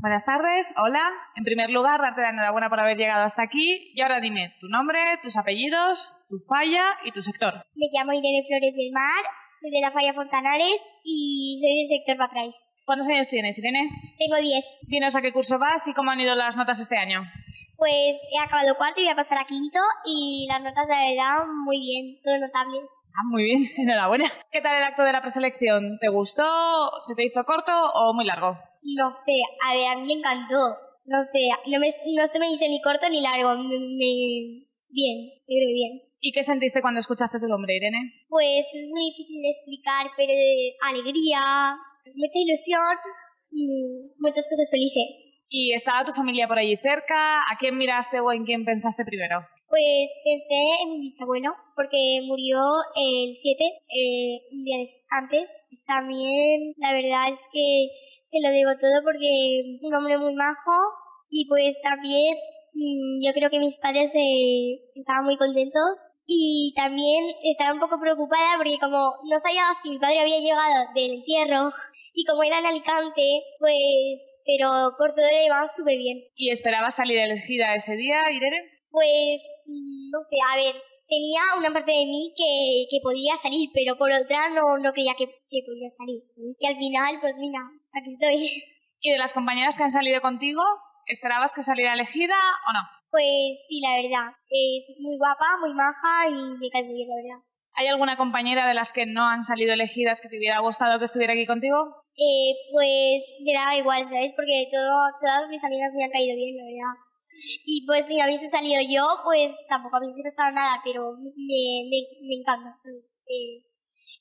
Buenas tardes, hola. En primer lugar, darte la enhorabuena por haber llegado hasta aquí. Y ahora dime tu nombre, tus apellidos, tu falla y tu sector. Me llamo Irene Flores del Mar, soy de la falla Fontanares y soy del sector Bacrais. ¿Cuántos años tienes, Irene? Tengo 10. Dinos a qué curso vas y cómo han ido las notas este año. Pues he acabado cuarto y voy a pasar a quinto y las notas, la verdad, muy bien, todo notables. Ah, muy bien, enhorabuena. ¿Qué tal el acto de la preselección? ¿Te gustó? ¿Se te hizo corto o muy largo? No sé, a ver, a mí me encantó. No sé, no, me, no se me hizo ni corto ni largo. Me, me- bien, yo creo que bien. ¿Y qué sentiste cuando escuchaste tu nombre, Irene? Pues es muy difícil de explicar, pero de alegría, mucha ilusión, muchas cosas felices. ¿Y estaba tu familia por allí cerca? ¿A quién miraste o en quién pensaste primero? Pues pensé en mi bisabuelo, porque murió el 7, eh, un día antes. También, la verdad es que se lo debo todo porque un hombre muy majo y pues también mm, yo creo que mis padres eh, estaban muy contentos y también estaba un poco preocupada porque como no sabía si mi padre había llegado del entierro y como era en Alicante, pues, pero por todo lo demás súper bien. ¿Y esperabas salir elegida ese día, Irene? Pues, no sé, a ver, tenía una parte de mí que, que podía salir, pero por otra no, no creía que, que podía salir. Y al final, pues mira, aquí estoy. ¿Y de las compañeras que han salido contigo, esperabas que saliera elegida o no? Pues sí, la verdad, es muy guapa, muy maja y me cae muy bien, la verdad. ¿Hay alguna compañera de las que no han salido elegidas que te hubiera gustado que estuviera aquí contigo? Eh, pues me daba igual, ¿sabes? Porque todo, todas mis amigas me han caído bien, la verdad. Y pues si no hubiese salido yo, pues tampoco me hubiese pasado nada, pero me, me, me encanta. Eh,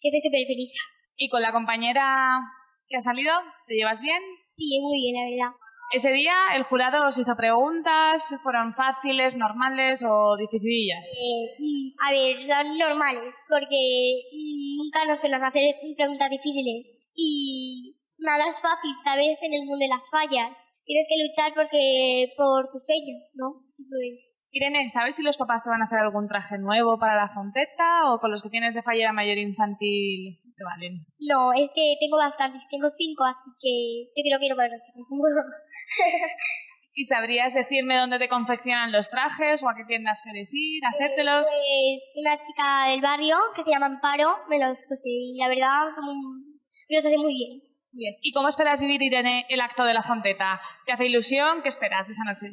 que estoy súper feliz. ¿Y con la compañera que ha salido, te llevas bien? Sí, muy bien, la verdad. Ese día el jurado os hizo preguntas, fueron fáciles, normales o dificilillas. Eh, mm, a ver, son normales, porque mm, nunca nos suelen hacer preguntas difíciles. Y nada es fácil, ¿sabes? En el mundo de las fallas. Tienes que luchar porque por tu sueño, ¿no? Pues, Irene, ¿sabes si los papás te van a hacer algún traje nuevo para la fonteta o con los que tienes de fallera mayor infantil te valen? no, es que tengo bastantes, tengo cinco, así que yo creo que no ninguno. ¿Y sabrías decirme dónde te confeccionan los trajes o a qué tiendas sueles ir, hacértelos? Pues una chica del barrio que se llama Amparo me los cose y la verdad son me los hace muy bien. Muy bien. ¿Y cómo esperas vivir, Irene, el acto de la fonteta? ¿Te hace ilusión? ¿Qué esperas esa noche?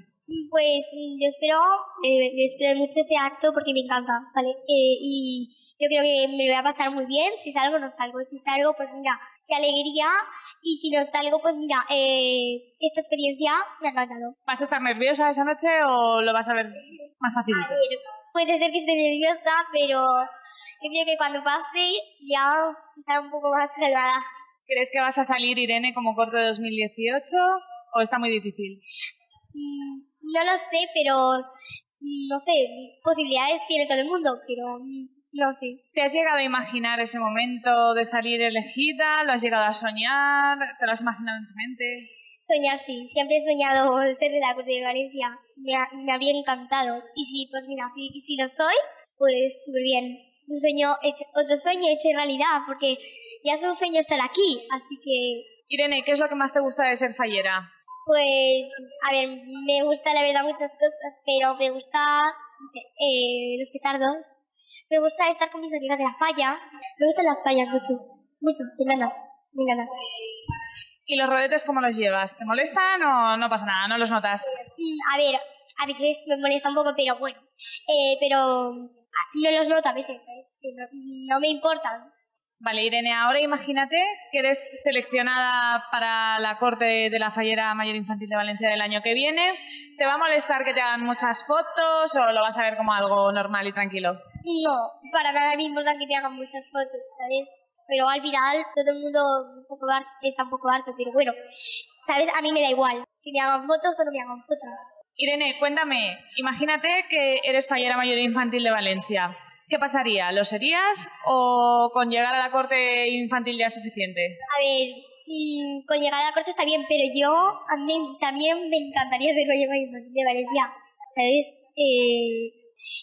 Pues yo espero, eh, espero mucho este acto porque me encanta, ¿vale? Eh, y yo creo que me lo voy a pasar muy bien, si salgo no salgo, si salgo pues mira, qué alegría, y si no salgo pues mira, eh, esta experiencia me ha encantado. ¿Vas a estar nerviosa esa noche o lo vas a ver más fácil? A ver, puede ser que esté nerviosa, pero yo creo que cuando pase ya estaré un poco más calmada. ¿Crees que vas a salir, Irene, como corte de 2018 o está muy difícil? Mm, No lo sé, pero mm, no sé, posibilidades tiene todo el mundo, pero mm, no sé. ¿Te has llegado a imaginar ese momento de salir elegida? ¿Lo has llegado a soñar? ¿Te lo has imaginado en tu mente? Soñar sí, siempre he soñado ser de la Corte de Valencia. Me, ha- me habría encantado. Y si, pues mira, si, si lo soy, pues súper bien. Un sueño, hecho- otro sueño hecho realidad, porque ya es un sueño estar aquí. Así que, Irene, ¿qué es lo que más te gusta de ser fallera? pues, a ver, me gusta la verdad muchas cosas, pero me gusta, no sé, eh, los petardos. Me gusta estar con mis amigas de la falla. Me gustan las fallas mucho, mucho, me encanta, me encanta. ¿Y los rodetes cómo los llevas? ¿Te molestan o no pasa nada? ¿No los notas? Mm, A ver, a veces me molesta un poco, pero bueno. Eh, pero no los noto a veces, ¿sabes? No, no me importan. Vale, Irene, ahora imagínate que eres seleccionada para la corte de la Fallera Mayor Infantil de Valencia del año que viene. ¿Te va a molestar que te hagan muchas fotos o lo vas a ver como algo normal y tranquilo? No, para nada me importa que me hagan muchas fotos, ¿sabes? Pero al final todo el mundo un poco har- está un poco harto, pero bueno, ¿sabes? A mí me da igual que me hagan fotos o no me hagan fotos. Irene, cuéntame, imagínate que eres Fallera Mayor Infantil de Valencia. ¿Qué pasaría? ¿Lo serías o con llegar a la corte infantil ya es suficiente? A ver, mm, con llegar a la corte está bien, pero yo a mí también me encantaría ser rollo de Valencia, ¿sabes? Eh,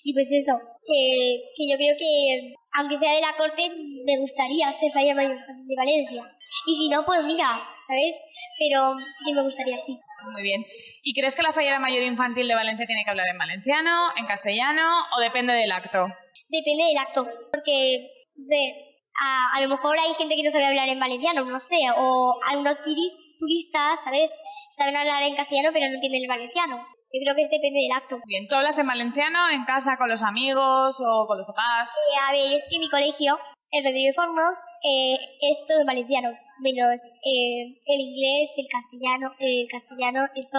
Y pues eso, que yo creo que aunque sea de la corte, me gustaría ser falla mayor de Valencia. Y si no, pues mira, ¿sabes? Pero sí que me gustaría, sí. Muy bien. ¿Y crees que la fallera mayor infantil de Valencia tiene que hablar en valenciano, en castellano o depende del acto? Depende del acto, porque, no sé, a, a lo mejor hay gente que no sabe hablar en valenciano, no sé, o algunos turistas, ¿sabes? Saben hablar en castellano pero no entienden el valenciano. Yo creo que depende del acto. Bien, ¿tú hablas en valenciano en casa con los amigos o con los papás? Eh, a ver, es que mi colegio, el Rodrigo Fornos, eh, es todo en valenciano, menos eh, el inglés, el castellano, el castellano, eso,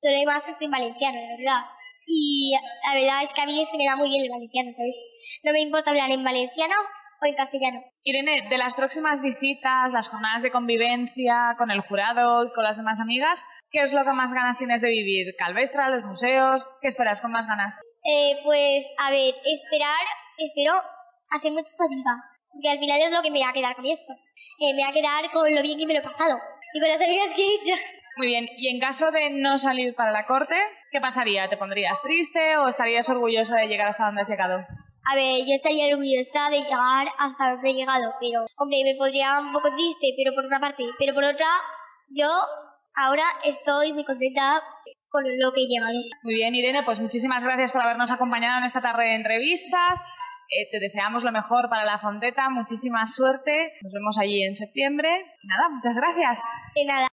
todo lo demás es en valenciano, la verdad. Y la verdad es que a mí se me da muy bien el valenciano, ¿sabes? No me importa hablar en valenciano o en castellano. Irene, de las próximas visitas, las jornadas de convivencia con el jurado y con las demás amigas, ¿qué es lo que más ganas tienes de vivir? ¿Calvestra, los museos? ¿Qué esperas con más ganas? Eh, pues, a ver, esperar, espero hacer muchas amigas, porque al final es lo que me va a quedar con eso. Eh, me va a quedar con lo bien que me lo he pasado y con las amigas que he hecho. Muy bien, y en caso de no salir para la corte, ¿qué pasaría? ¿Te pondrías triste o estarías orgullosa de llegar hasta donde has llegado? A ver, yo estaría orgullosa de llegar hasta donde he llegado, pero, hombre, me pondría un poco triste, pero por una parte. Pero por otra, yo ahora estoy muy contenta con lo que he llegado. Muy bien, Irene, pues muchísimas gracias por habernos acompañado en esta tarde de entrevistas. Eh, te deseamos lo mejor para la Fonteta, muchísima suerte. Nos vemos allí en septiembre. Nada, muchas gracias. De nada.